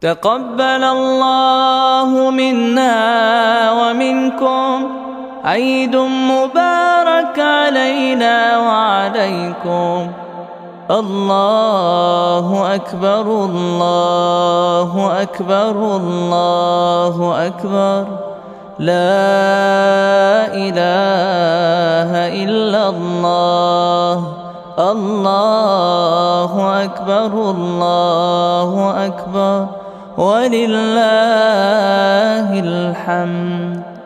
تقبل الله منا ومنكم. عيد مبارك علينا وعليكم. الله أكبر الله أكبر الله أكبر. لا إله إلا الله. الله أكبر الله أكبر. ولله الحمد.